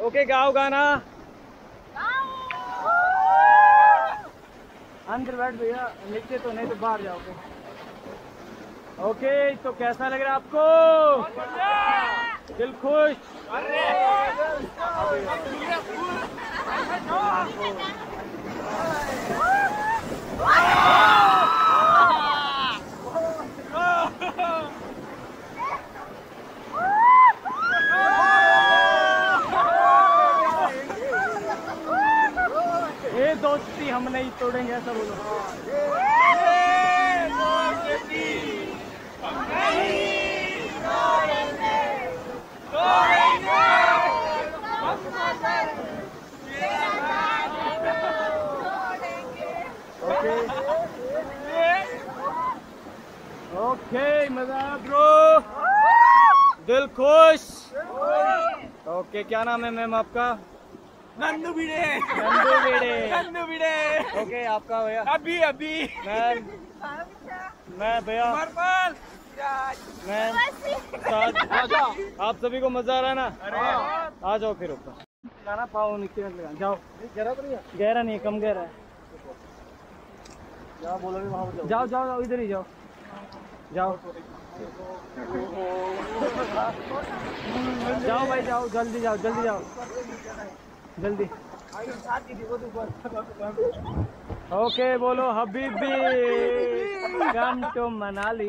Okay, गाओ गाना। अंदर बैठ भैया, नीचे तो नहीं तो बाहर जाओगे। ओके तो कैसा लग रहा है आपको? दिल खुश। ये दोस्ती हम नहीं तोड़ेंगे ऐसा बोलो। ओके। ओके मज़ा ब्रो। दिल खुश। ओके क्या नाम है मैम आपका? नंदू भिडे बेड़े भिडे ओके आपका भैया। अभी अभी। मैम मैं भैया। मैम आप सभी को मज़ा आ रहा है ना? आ जाओ फिर ऊपर। गाना पाओ नीचे मत लगा जाओ। गहरा तो नहीं गहरा नहीं है कम गहरा है। जाओ बोलो वहाँ जाओ जाओ जाओ इधर ही जाओ। जाओ। जाओ भाई जाओ जल्दी जाओ जल्दी जाओ। जल्दी। ओके बोलो हबीबी कम टू मनाली